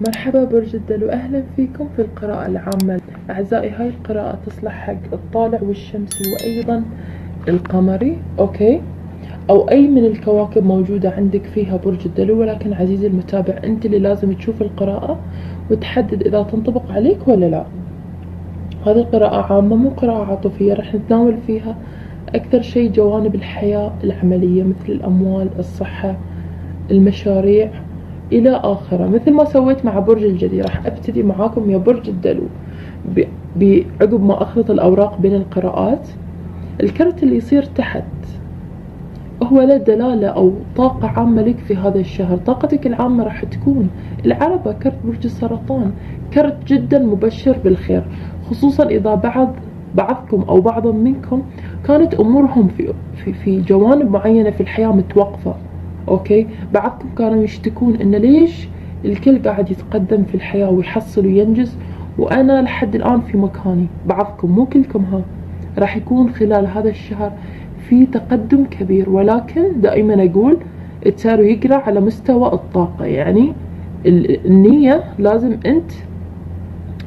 مرحبا برج الدلو أهلا فيكم في القراءة العامة. أعزائي هاي القراءة تصلح حق الطالع والشمسي وأيضا القمري أوكي؟ أو أي من الكواكب موجودة عندك فيها برج الدلو ولكن عزيزي المتابع أنت اللي لازم تشوف القراءة وتحدد إذا تنطبق عليك ولا لا. هذه القراءة عامة مو قراءة عاطفية. راح نتناول فيها أكثر شيء جوانب الحياة العملية مثل الأموال الصحة المشاريع. إلى آخرة. مثل ما سويت مع برج الجدي راح أبتدي معاكم يا برج الدلو. بعقب ما أخلط الأوراق بين القراءات الكرت اللي يصير تحت هو له دلالة أو طاقة عامة لك في هذا الشهر. طاقتك العامة راح تكون العربة كرت برج السرطان. كرت جدا مبشر بالخير خصوصا إذا بعض بعضكم أو بعض منكم كانت أمورهم في, في, في جوانب معينة في الحياة متوقفة. okay؟ بعضكم كانوا يشتكون إن ليش الكل قاعد يتقدم في الحياة ويحصل وينجز وأنا لحد الآن في مكاني. بعضكم مو كلكم ها راح يكون خلال هذا الشهر في تقدم كبير. ولكن دائما أقول تارو يقرأ على مستوى الطاقة. يعني النية لازم أنت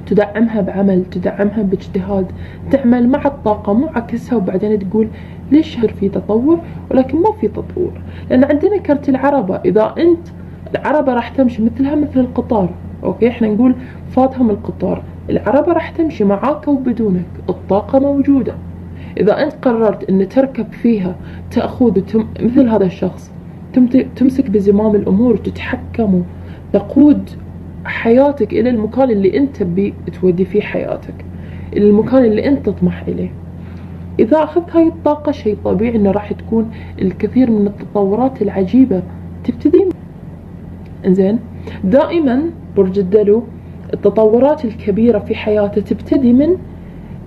تدعمها بعمل تدعمها باجتهاد تعمل مع الطاقة مو عكسها. وبعدين تقول ليش في تطور ولكن ما في تطور. لأن عندنا كرت العربة. إذا أنت العربة راح تمشي مثلها مثل القطار. أوكي؟ إحنا نقول فاتهم القطار. العربة راح تمشي معاك وبدونك الطاقة موجودة. إذا أنت قررت أن تركب فيها تأخذ وتم... مثل هذا الشخص. تمسك بزمام الأمور وتتحكم تقود حياتك إلى المكان اللي أنت تبي تودي فيه حياتك. المكان اللي أنت تطمح إليه. إذا أخذت هاي الطاقة شيء طبيعي إنه راح تكون الكثير من التطورات العجيبة. تبتدي؟ إنزين. دائما برج الدلو التطورات الكبيرة في حياته تبتدي من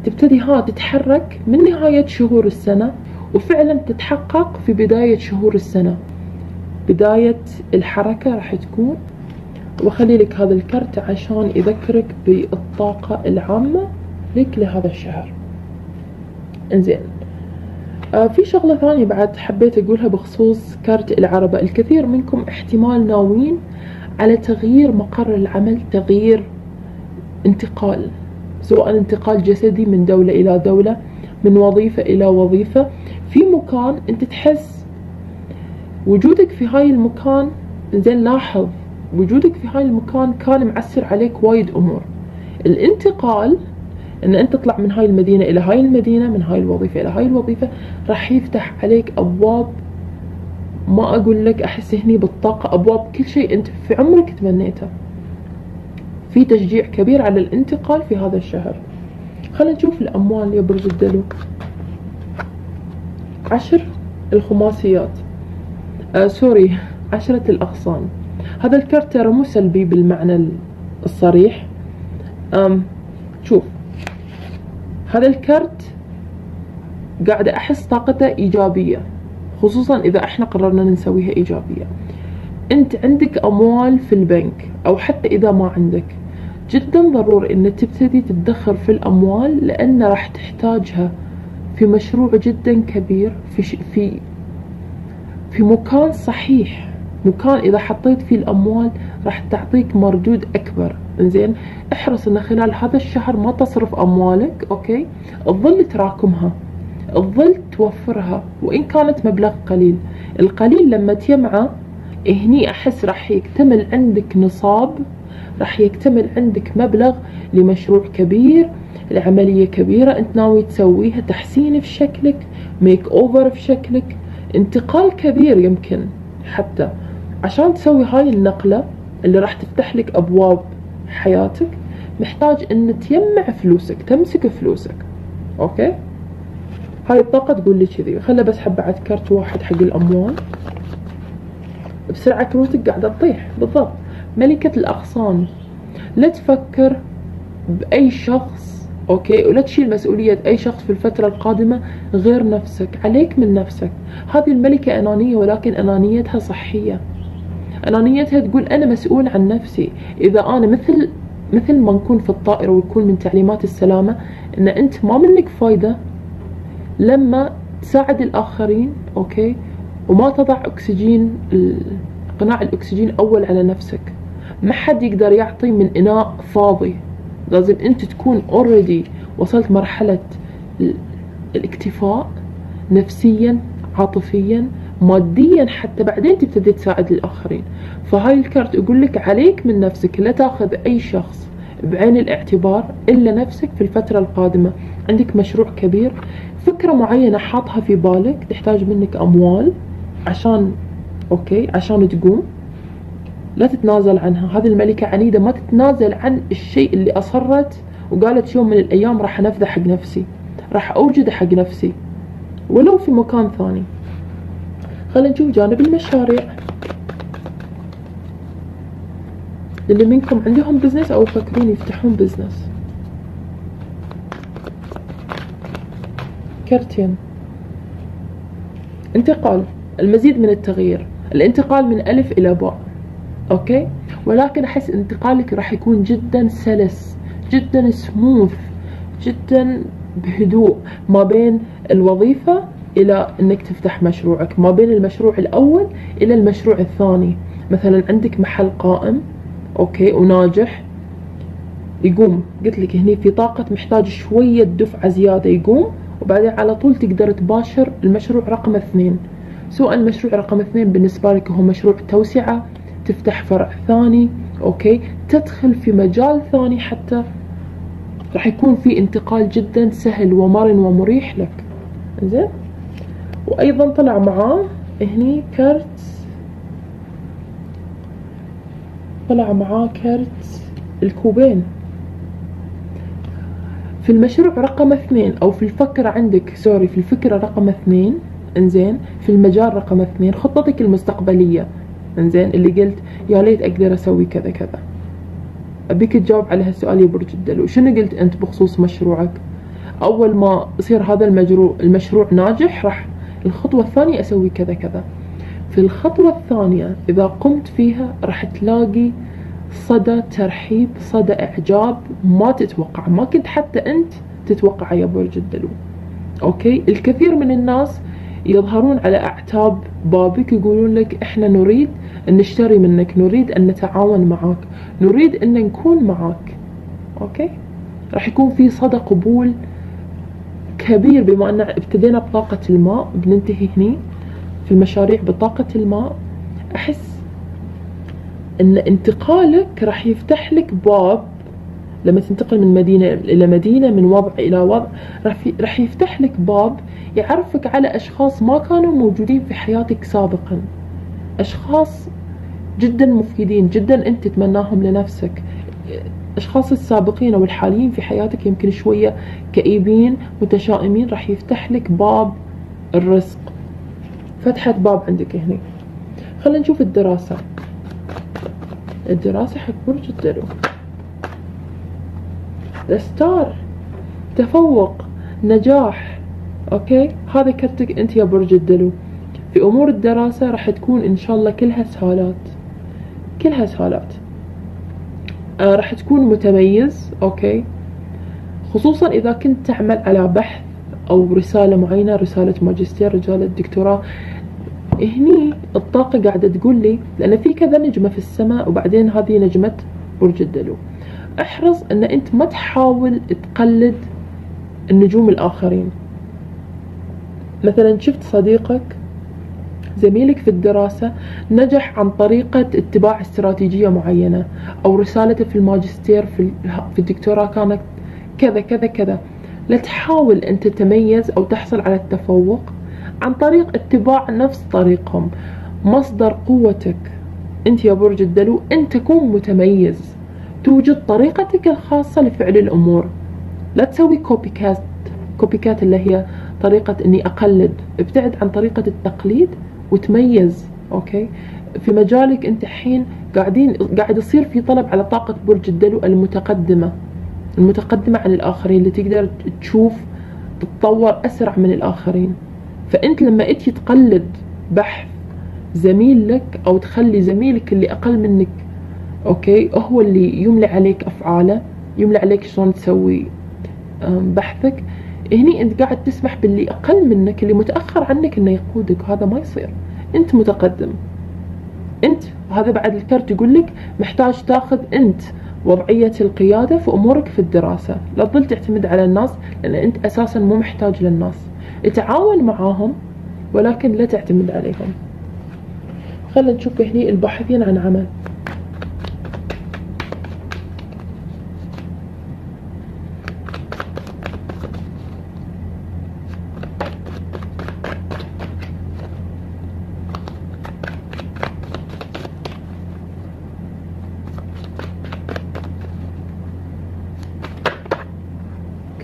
تبتدي ها تتحرك من نهاية شهور السنة وفعلا تتحقق في بداية شهور السنة. بداية الحركة راح تكون وخلي لك هذا الكرت عشان يذكرك بالطاقة العامة لك لهذا الشهر. إنزين. آه في شغلة ثانية بعد حبيت أقولها بخصوص كارت العربة. الكثير منكم احتمال ناويين على تغيير مقر العمل تغيير انتقال سواء انتقال جسدي من دولة إلى دولة من وظيفة إلى وظيفة. في مكان أنت تحس وجودك في هاي المكان زين لاحظ وجودك في هاي المكان كان معسر عليك وايد أمور. الانتقال إن أنت تطلع من هاي المدينة إلى هاي المدينة من هاي الوظيفة إلى هاي الوظيفة راح يفتح عليك أبواب ما أقول لك أحس هني بالطاقة أبواب كل شيء أنت في عمرك تمنيته في تشجيع كبير على الانتقال في هذا الشهر. خلينا نشوف الأموال يا برج الدلو. عشر الخماسيات. آه سوري عشرة الأغصان. هذا الكرت ترى مو سلبي بالمعنى الصريح. أم هذا الكرت قاعدة أحس طاقته إيجابية خصوصا إذا إحنا قررنا نسويها إيجابية. أنت عندك أموال في البنك أو حتى إذا ما عندك جدا ضروري أن تبتدي تدخر في الأموال لأن راح تحتاجها في مشروع جدا كبير في في في مكان صحيح. مكان إذا حطيت فيه الأموال راح تعطيك مردود أكبر. إنزين احرص إن خلال هذا الشهر ما تصرف أموالك أوكي؟ تظل تراكمها تظل توفرها وإن كانت مبلغ قليل. القليل لما تجمعه هني أحس راح يكتمل عندك نصاب راح يكتمل عندك مبلغ لمشروع كبير لعملية كبيرة أنت ناوي تسويها تحسين في شكلك makeover في شكلك. انتقال كبير يمكن حتى. عشان تسوي هاي النقلة اللي راح تفتح لك أبواب حياتك محتاج إن تجمع فلوسك تمسك فلوسك. okay؟ هاي الطاقة تقول لي كذي خله بس حب بعد كرت واحد حق الأموال. بسرعة كروتك قاعدة تطيح. بالضبط. ملكة الأغصان. لا تفكر بأي شخص أوكي؟ ولا تشيل مسؤولية أي شخص في الفترة القادمة غير نفسك. عليك من نفسك. هذه الملكة أنانية ولكن أنانيتها صحية. أنانيتها تقول أنا مسؤول عن نفسي. إذا أنا مثل مثل ما نكون في الطائرة ويكون من تعليمات السلامة إن أنت ما منك فايدة لما تساعد الآخرين okay؟ وما تضع أكسجين قناع الأكسجين أول على نفسك. ما حد يقدر يعطي من إناء فاضي. لازم أنت تكون already وصلت مرحلة الاكتفاء نفسيا عاطفيا ماديا حتى بعدين تبتدي تساعد الآخرين. فهاي الكارت يقول لك عليك من نفسك لا تأخذ أي شخص بعين الاعتبار إلا نفسك في الفترة القادمة. عندك مشروع كبير فكرة معينة حاطها في بالك تحتاج منك أموال عشان okay عشان تقوم. لا تتنازل عنها. هذه الملكة عنيدة ما تتنازل عن الشيء اللي أصرت وقالت يوم من الأيام راح أنفذه حق نفسي راح أوجده حق نفسي ولو في مكان ثاني. خلينا نشوف جانب المشاريع. اللي منكم عندهم business أو يفكرون يفتحون business كرتين انتقال. المزيد من التغيير. الانتقال من ألف إلى باء. okay؟ ولكن أحس انتقالك راح يكون جدا سلس. جدا سموث جدا بهدوء. ما بين الوظيفة إلى أنك تفتح مشروعك ما بين المشروع الأول إلى المشروع الثاني. مثلا عندك محل قائم okay وناجح يقوم. قلت لك هني في طاقة محتاج شوية دفعة زيادة يقوم وبعدين على طول تقدر تباشر المشروع رقم اثنين. سواء المشروع رقم اثنين بالنسبة لك هو مشروع توسعة تفتح فرع ثاني أوكي تدخل في مجال ثاني حتى راح يكون في انتقال جدا سهل ومرن ومريح لك. زين؟ وأيضا طلع معاه هني كرت طلع معاه كرت الكوبين. في المشروع رقم اثنين أو في الفكرة عندك سوري في الفكرة رقم اثنين إنزين. في المجال رقم اثنين خطتك المستقبلية إنزين اللي قلت يا ليت أقدر أسوي كذا كذا. أبيك تجاوب على هالسؤال يا برج الدلو. شنو قلت أنت بخصوص مشروعك؟ أول ما يصير هذا المجروع المشروع ناجح راح الخطوة الثانية أسوي كذا كذا. في الخطوة الثانية إذا قمت فيها راح تلاقي صدى ترحيب صدى إعجاب ما تتوقع. ما كنت حتى أنت تتوقع يا برج الدلو okay؟ الكثير من الناس يظهرون على أعتاب بابك يقولون لك إحنا نريد أن نشتري منك نريد أن نتعاون معك نريد أن نكون معك. okay؟ راح يكون في صدى قبول كبير بما أن ابتدينا بطاقة الماء بننتهي هني في المشاريع بطاقة الماء. أحس إن انتقالك راح يفتح لك باب لما تنتقل من مدينة إلى مدينة من وضع إلى وضع راح يفتح لك باب يعرفك على أشخاص ما كانوا موجودين في حياتك سابقا. أشخاص جدا مفيدين جدا أنت تتمناهم لنفسك. أشخاص السابقين أو الحاليين في حياتك يمكن شوية كئيبين متشائمين راح يفتح لك باب الرزق. فتحت باب عندك هنا. خلينا نشوف الدراسة. الدراسة حق برج الدلو star تفوق. نجاح. okay؟ هذا كرتك أنت يا برج الدلو في أمور الدراسة راح تكون إن شاء الله كلها سهالات. كلها سهالات. راح تكون متميز أوكي؟ خصوصا إذا كنت تعمل على بحث أو رسالة معينة رسالة ماجستير رسالة دكتوراه. هني الطاقة قاعدة تقول لي لأن في كذا نجمة في السماء وبعدين هذه نجمة برج الدلو. أحرص أن أنت ما تحاول تقلد النجوم الآخرين. مثلا شفت صديقك زميلك في الدراسة نجح عن طريقة اتباع استراتيجية معينة أو رسالته في الماجستير في, الدكتوراه كانت كذا كذا كذا. لا تحاول أن تتميز أو تحصل على التفوق عن طريق اتباع نفس طريقهم. مصدر قوتك. أنت يا برج الدلو أن تكون متميز. توجد طريقتك الخاصة لفعل الأمور. لا تسوي copycat copycat اللي هي طريقة إني أقلد. ابتعد عن طريقة التقليد. وتميز okay؟ في مجالك أنت الحين قاعدين قاعد يصير في طلب على طاقة برج الدلو المتقدمة المتقدمة عن الآخرين اللي تقدر تشوف تتطور أسرع من الآخرين. فأنت لما أنت تقلد بحث زميل لك أو تخلي زميلك اللي أقل منك okay؟ هو اللي يملي عليك أفعاله يملي عليك شلون تسوي بحثك. هني أنت قاعد تسمح باللي أقل منك اللي متأخر عنك إنه يقودك وهذا ما يصير. أنت متقدم. أنت هذا بعد الكرت يقول لك محتاج تاخذ أنت وضعية القيادة في أمورك في الدراسة. لا تظل تعتمد على الناس لأن أنت أساسا مو محتاج للناس. اتعاون معاهم ولكن لا تعتمد عليهم. خلينا نشوف هني الباحثين عن عمل.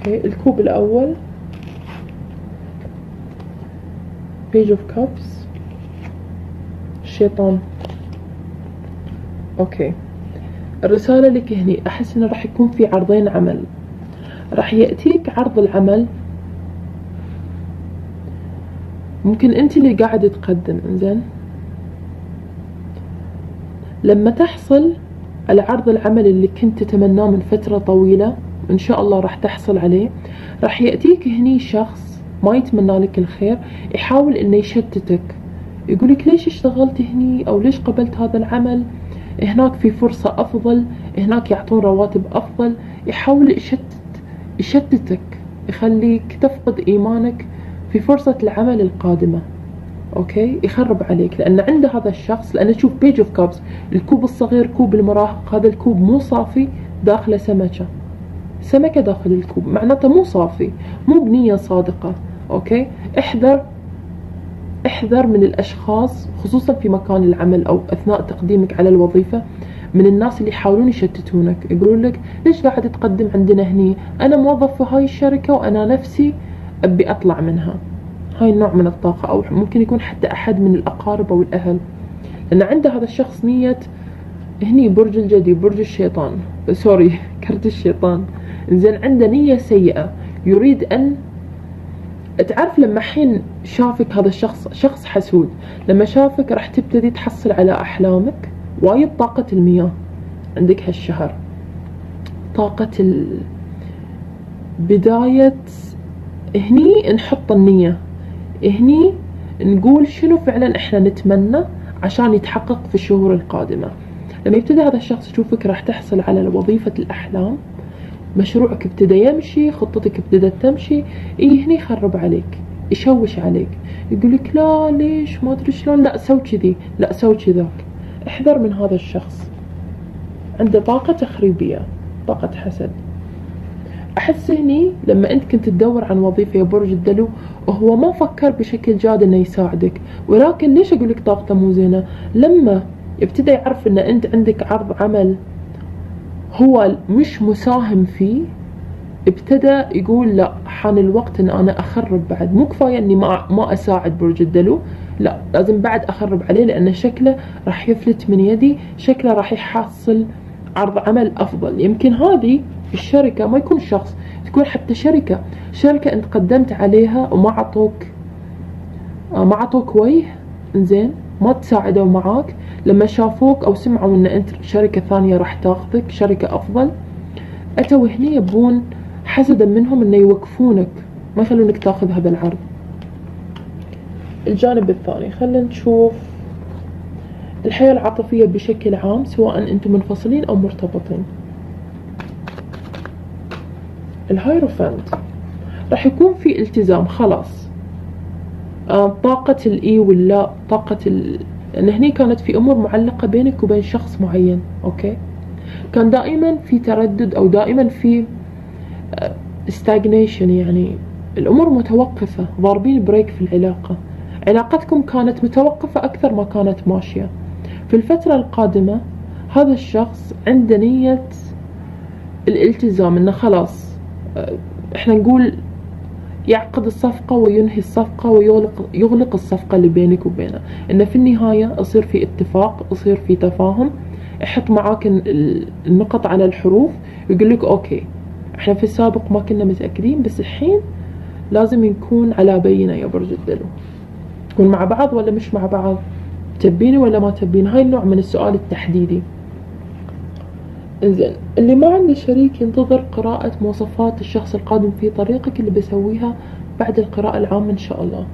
okay الكوب الأول. Page of cups. الشيطان okay. الرسالة لك هني. أحس إنه راح يكون في عرضين عمل. راح يأتيك عرض العمل. ممكن أنت اللي قاعد تقدم. إنزين. لما تحصل على عرض العمل اللي كنت تتمناه من فترة طويلة إن شاء الله راح تحصل عليه. راح يأتيك هني شخص ما يتمنى لك الخير يحاول إنه يشتتك. يقولك ليش اشتغلت هني؟ أو ليش قبلت هذا العمل؟ هناك في فرصة أفضل هناك يعطون رواتب أفضل. يحاول يشتت يشتتك يخليك تفقد إيمانك في فرصة العمل القادمة. okay؟ يخرب عليك. لأن عند هذا الشخص لأن تشوف page of cups الكوب الصغير كوب المراهق هذا الكوب مو صافي داخله سمكة. سمكة داخل الكوب. معناته مو صافي مو بنية صادقة okay؟ احذر احذر من الأشخاص خصوصا في مكان العمل أو أثناء تقديمك على الوظيفة من الناس اللي يحاولون يشتتونك. يقولون لك ليش قاعد تقدم عندنا هني؟ أنا موظف في هاي الشركة وأنا نفسي أبي أطلع منها. هاي النوع من الطاقة أو ممكن يكون حتى أحد من الأقارب أو الأهل. لأن عند هذا الشخص نية هني برج الجدي برج الشيطان. سوري كرت الشيطان. زين عنده نية سيئة. يريد أن تعرف لما حين شافك هذا الشخص شخص حسود لما شافك راح تبتدي تحصل على أحلامك وايد طاقة المياه عندك هالشهر. طاقة ال... بداية هني نحط النية. هني نقول شنو فعلا إحنا نتمنى عشان يتحقق في الشهور القادمة. لما يبتدي هذا الشخص يشوفك راح تحصل على وظيفة الأحلام مشروعك ابتدى يمشي خطتك ابتدت تمشي. اي هني يخرب عليك يشوش عليك. يقول لك لا ليش؟ ما أدري شلون. لا سوي كذي. لا سوي كذاك. احذر من هذا الشخص. عنده طاقة تخريبية طاقة حسد. أحس هني لما أنت كنت تدور عن وظيفة يا برج الدلو وهو ما فكر بشكل جاد إنه يساعدك. ولكن ليش أقول لك طاقته مو زينة؟ لما ابتدى يعرف إن أنت عندك عرض عمل هو مش مساهم فيه. ابتدى يقول لا حان الوقت إن أنا أخرب بعد. مو كفاية إني ما ما أساعد برج الدلو. لا لازم بعد أخرب عليه لأن شكله راح يفلت من يدي. شكله راح يحصل عرض عمل أفضل. يمكن هذه الشركة ما يكون شخص تكون حتى شركة. شركة أنت قدمت عليها وما عطوك ما عطوك وجه. زين ما تساعدوا معاك. لما شافوك أو سمعوا إن أنت شركة ثانية راح تاخذك شركة أفضل أتوا هني يبون حسدا منهم إنه يوقفونك ما يخلونك تاخذ هذا العرض. الجانب الثاني خلينا نشوف الحياة العاطفية بشكل عام سواء أنتم منفصلين أو مرتبطين. ال hierophant راح يكون في التزام خلاص. آه، طاقة الإي واللا طاقة لأن هني كانت في أمور معلقة بينك وبين شخص معين okay؟ كان دائما في تردد أو دائما في stagnation آه، يعني الأمور متوقفة ضاربين brake في العلاقة. علاقتكم كانت متوقفة أكثر ما كانت ماشية. في الفترة القادمة هذا الشخص عنده نية الالتزام إنه خلاص آه، إحنا نقول يعقد الصفقة وينهي الصفقة ويغلق يغلق الصفقة اللي بينك وبينه. إنه في النهاية يصير في اتفاق يصير في تفاهم. يحط معاك النقط على الحروف. ويقول لك أوكي إحنا في السابق ما كنا متأكدين بس الحين لازم نكون على بينة يا برج الدلو. نكون مع بعض ولا مش مع بعض؟ تبيني ولا ما تبين هاي النوع من السؤال التحديدي. إنزين. اللي ما عنده شريك ينتظر قراءة مواصفات الشخص القادم في طريقك اللي بسويها بعد القراءة العامة إن شاء الله.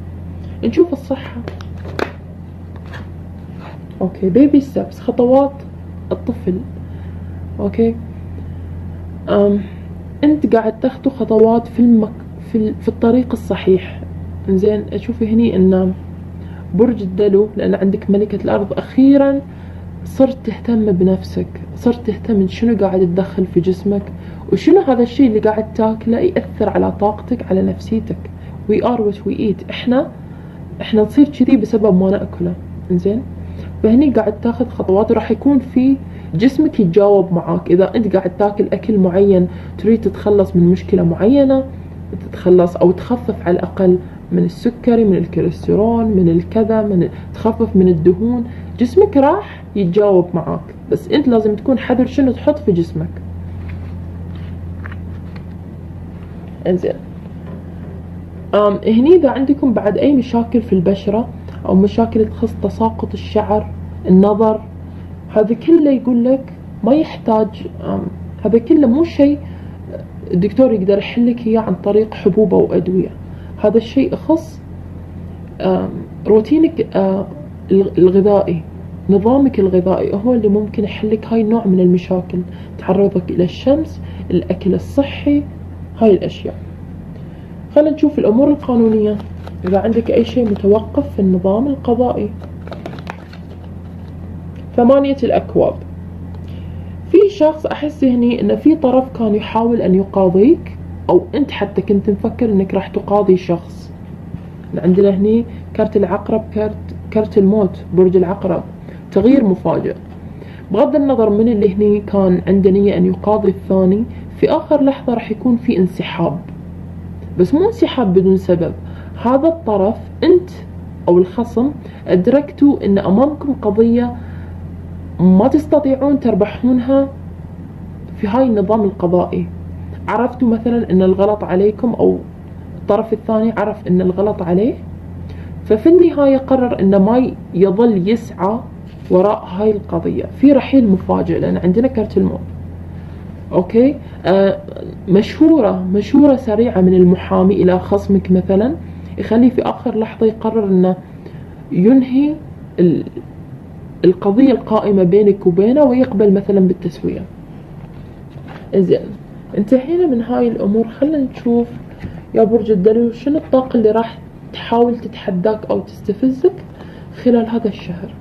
نشوف الصحة. أوكي baby steps خطوات الطفل. أوكي. أم أنت قاعد تاخذ خطوات في المك في, في الطريق الصحيح. زين أشوف هني إن برج الدلو لأن عندك ملكة الأرض. أخيرا صرت تهتم بنفسك صرت تهتم شنو قاعد تدخل في جسمك وشنو هذا الشيء اللي قاعد تاكله يأثر على طاقتك على نفسيتك. We are what we eat. إحنا إحنا نصير كذي بسبب ما نأكله. إنزين؟ فهني قاعد تاخذ خطوات وراح يكون في جسمك يتجاوب معاك. إذا أنت قاعد تاكل أكل معين تريد تتخلص من مشكلة معينة تتخلص أو تخفف على الأقل من السكري من الكوليسترول من الكذا من تخفف من الدهون. جسمك راح يتجاوب معاك بس أنت لازم تكون حذر شنو تحط في جسمك. إنزين. أم هني إذا عندكم بعد أي مشاكل في البشرة أو مشاكل تخص تساقط الشعر النظر هذا كله يقول لك ما يحتاج هذا كله مو شيء الدكتور يقدر يحلك إياه عن طريق حبوب أو أدوية هذا الشيء يخص روتينك الغذائي نظامك الغذائي هو اللي ممكن يحلك هاي النوع من المشاكل تعرضك إلى الشمس الأكل الصحي هاي الأشياء. خلينا نشوف الأمور القانونية. إذا عندك أي شيء متوقف في النظام القضائي. ثمانية الأكواب. في شخص أحس هني إن في طرف كان يحاول أن يقاضيك أو أنت حتى كنت مفكر إنك راح تقاضي شخص. عندنا هني كرت العقرب كرت كرت الموت برج العقرب. تغيير مفاجئ. بغض النظر من اللي هني كان عنده نية أن يقاضي الثاني في آخر لحظة راح يكون في انسحاب. بس مو انسحاب بدون سبب. هذا الطرف أنت أو الخصم أدركتوا أن أمامكم قضية ما تستطيعون تربحونها في هاي النظام القضائي. عرفتوا مثلا أن الغلط عليكم أو الطرف الثاني عرف أن الغلط عليه؟ ففي النهاية قرر أنه ما يظل يسعى وراء هاي القضية. في رحيل مفاجئ لأن عندنا كرت الموت. أوكي؟ آه مشهورة مشهورة سريعة من المحامي إلى خصمك مثلا. يخليه في آخر لحظة يقرر أنه ينهي القضية القائمة بينك وبينه ويقبل مثلا بالتسوية. زين انتهينا من هاي الأمور خلينا نشوف يا برج الدلو شنو الطاقة اللي راح تحاول تتحداك أو تستفزك خلال هذا الشهر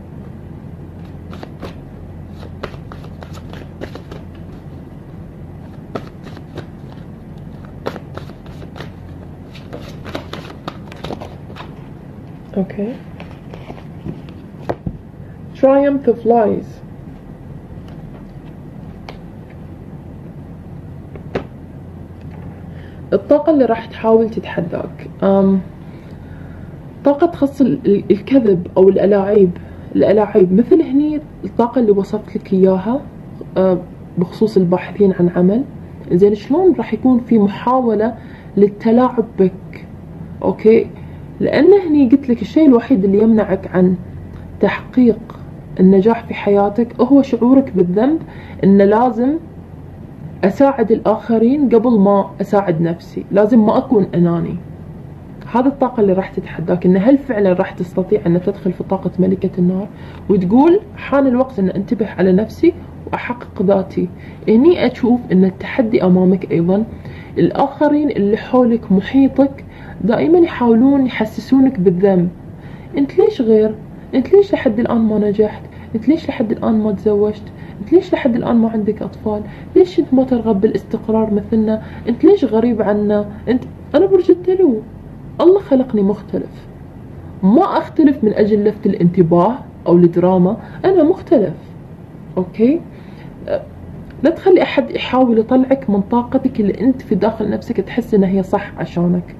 Okay. Triumph of Lies. اللي راح تحاول تتحداك. طاقة تخص الكذب أو الألاعيب الألاعيب. مثل هني الطاقة اللي وصفت لك إياها بخصوص الباحثين عن عمل. زين شلون راح يكون في محاولة للتلاعب بك؟ أوكي؟ لأن هني قلت لك الشيء الوحيد اللي يمنعك عن تحقيق النجاح في حياتك هو شعورك بالذنب إن لازم أساعد الآخرين قبل ما أساعد نفسي. لازم ما أكون أناني. هذا الطاقة اللي راح تتحداك. إن هل فعلا راح تستطيع أن تدخل في طاقة ملكة النار وتقول حان الوقت أن أنتبه على نفسي وأحقق ذاتي. هني أشوف أن التحدي أمامك أيضا. الآخرين اللي حولك محيطك دائما يحاولون يحسسونك بالذنب. أنت ليش غير؟ أنت ليش لحد الآن ما نجحت؟ أنت ليش لحد الآن ما تزوجت؟ انت ليش لحد الآن ما عندك أطفال؟ ليش أنت ما ترغب بالاستقرار مثلنا؟ أنت ليش غريب عنا؟ انت أنا برج الدلو الله خلقني مختلف. ما أختلف من أجل لفت الانتباه أو الدراما. أنا مختلف. أوكي؟ لا تخلي أحد يحاول يطلعك من طاقتك اللي أنت في داخل نفسك تحس انها هي صح عشانك.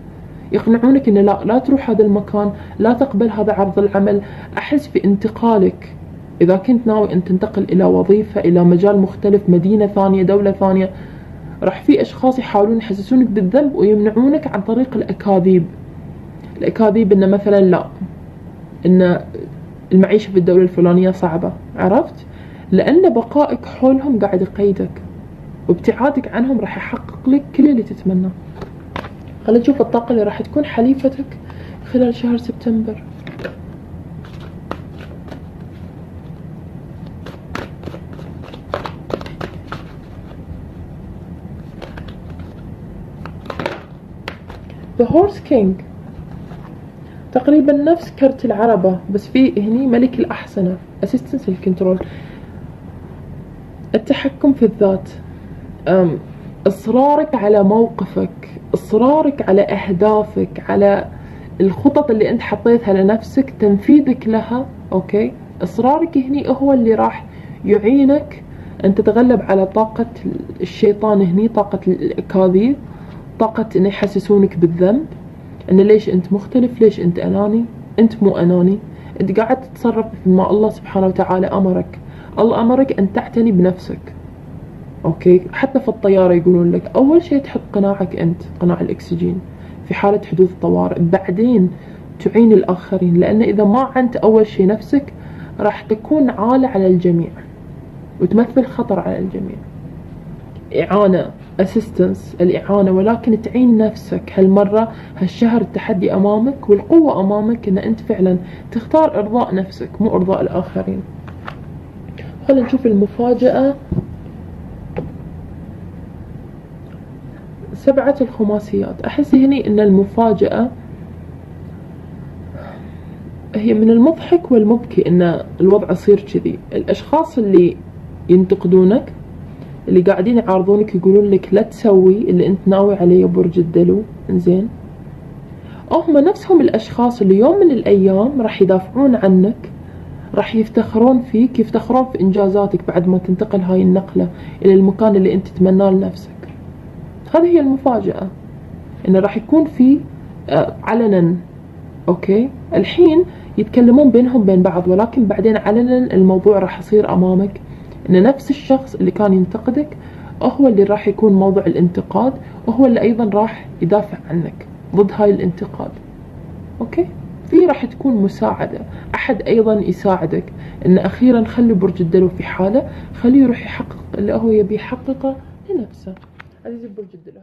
يقنعونك ان لا لا تروح هذا المكان لا تقبل هذا عرض العمل. أحس في إذا كنت ناوي أن تنتقل إلى وظيفة إلى مجال مختلف مدينة ثانية دولة ثانية راح في أشخاص يحاولون يحسسونك بالذنب ويمنعونك عن طريق الأكاذيب. الأكاذيب انه مثلا لا إن المعيشة في الدولة الفلانية صعبة عرفت؟ لأن بقائك حولهم قاعد يقيدك وابتعادك عنهم راح يحقق لك كل اللي تتمناه. خلينا نشوف الطاقة اللي راح تكون حليفتك خلال شهر سبتمبر. The Horse King. تقريبا نفس كرت العربة بس في هني ملك الأحصنة Assistance ال control التحكم في الذات. إصرارك على موقفك إصرارك على أهدافك على الخطط اللي أنت حطيتها لنفسك تنفيذك لها okay؟ إصرارك هني هو اللي راح يعينك أن تتغلب على طاقة الشيطان هني طاقة الأكاذيب. طاقة أن يحسسونك بالذنب أن ليش أنت مختلف؟ ليش أنت أناني؟ أنت مو أناني. أنت قاعد تتصرف بما الله سبحانه وتعالى أمرك. الله أمرك أن تعتني بنفسك. أوكي؟ حتى في الطيارة يقولون لك أول شيء تحط قناعك أنت قناع الأكسجين في حالة حدوث طوارئ بعدين تعين الآخرين لأن إذا ما عنت أول شيء نفسك راح تكون عالة على الجميع وتمثل خطر على الجميع. إعانة. أسيستنس الإعانة ولكن تعين نفسك هالمرة هالشهر التحدي أمامك والقوة أمامك أن أنت فعلا تختار إرضاء نفسك مو إرضاء الآخرين. خلينا نشوف المفاجأة. سبعة الخماسيات. أحس هني أن المفاجأة هي من المضحك والمبكي أن الوضع يصير كذي. الأشخاص اللي ينتقدونك اللي قاعدين يعارضونك يقولون لك لا تسوي اللي انت ناوي عليه برج الدلو. إنزين. هم نفسهم الأشخاص اللي يوم من الأيام راح يدافعون عنك راح يفتخرون فيك يفتخرون في إنجازاتك بعد ما تنتقل هاي النقلة إلى المكان اللي انت تتمناه لنفسك. هذه هي المفاجأة إنه راح يكون في آه، علنا okay؟ الحين يتكلمون بينهم بين بعض ولكن بعدين علنا الموضوع راح يصير أمامك. إن نفس الشخص اللي كان ينتقدك هو اللي راح يكون موضوع الانتقاد وهو اللي أيضا راح يدافع عنك ضد هاي الانتقاد. okay؟ في راح تكون مساعدة. أحد أيضا يساعدك إن أخيرا خلي برج الدلو في حاله خليه يروح يحقق اللي هو يبي يحققه لنفسه. عزيزي برج الدلو.